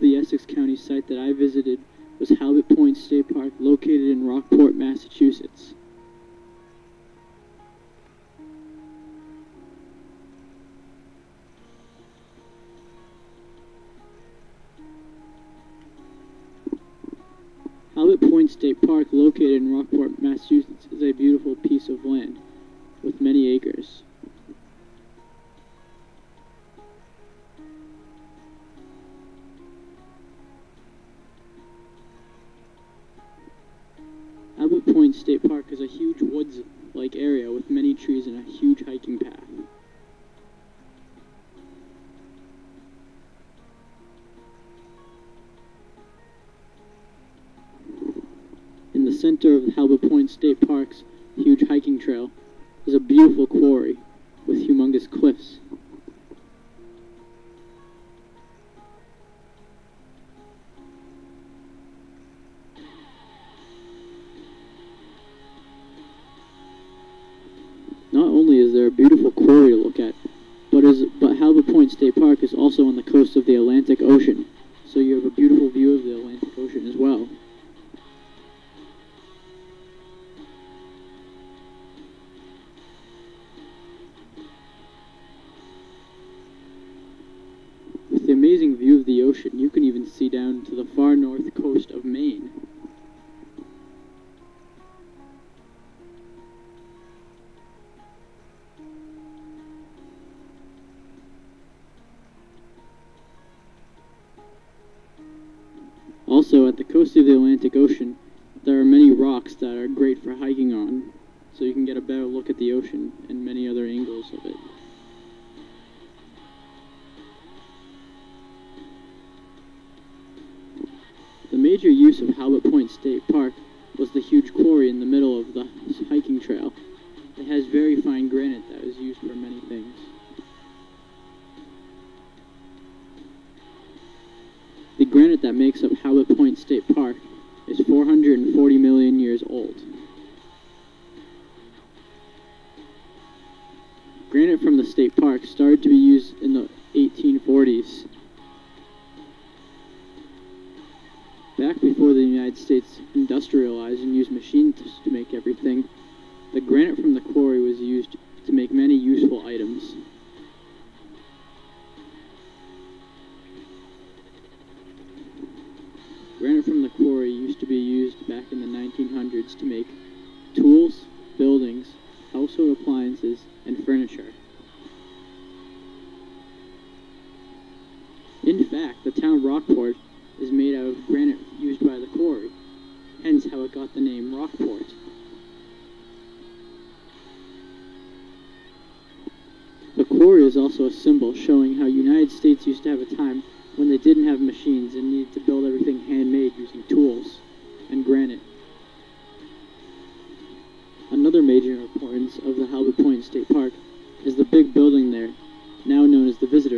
Essex County site that I visited was Halibut Point State Park, located in Rockport, Massachusetts. Halibut Point State Park, located in Rockport, Massachusetts, is a beautiful piece of land with many acres. State Park is a huge woods-like area with many trees and a huge hiking path. In the center of Halibut Point State Park's huge hiking trail is a beautiful quarry with humongous cliffs. Is there a beautiful quarry to look at, but is but Halibut Point State Park is also on the coast of the Atlantic Ocean, so you have a beautiful view of the Atlantic Ocean as well. With the amazing view of the ocean, you can even see down to the far north coast of Maine. Also, at the coast of the Atlantic Ocean, there are many rocks that are great for hiking on, so you can get a better look at the ocean and many other angles of it. The major use of Halibut Point State Park was the huge quarry in the middle of the hiking trail. It has very fine granite that is used for many things. The granite that makes up Halibut Point State Park is 440 million years old. Granite from the state park started to be used in the 1840s. Back before the United States industrialized and used machines to make everything, the granite from the quarry was used to make many useful items. Granite from the quarry used to be used back in the 1900s to make tools, buildings, household appliances, and furniture. In fact, the town Rockport is made out of granite used by the quarry, hence how it got the name Rockport. The quarry is also a symbol showing how United States used to have a time when they didn't have machines and needed to build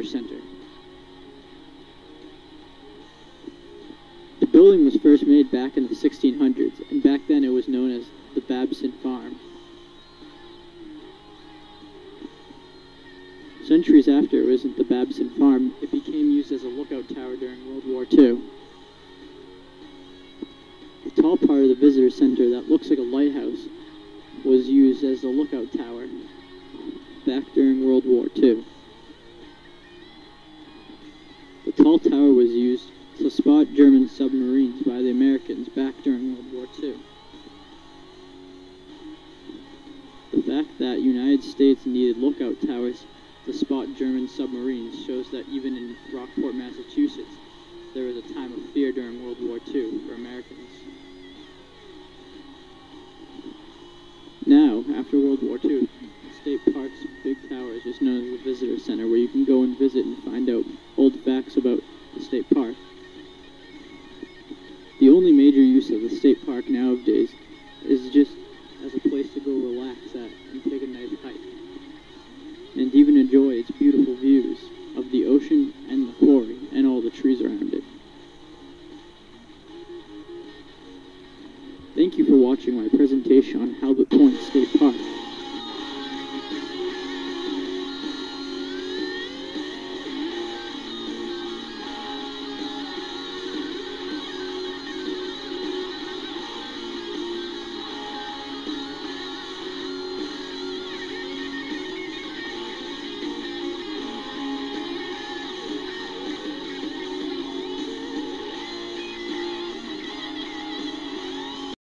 Visitor Center. The building was first made back in the 1600s, and back then it was known as the Babson Farm. Centuries after it wasn't the Babson Farm, it became used as a lookout tower during World War II. The tall part of the visitor center that looks like a lighthouse was used as a lookout tower back during World War II. The tall tower was used to spot German submarines by the Americans back during World War II. The fact that United States needed lookout towers to spot German submarines shows that even in Rockport, Massachusetts, there was a time of fear during World War II for Americans. Now, after World War II, state park's big tower is just known as the visitor center where you can go and visit and find out park nowadays is just as a place to go relax at and take a nice hike and even enjoy its beautiful views of the ocean and the quarry and all the trees around it. Thank you for watching my presentation on Halibut Point State Park.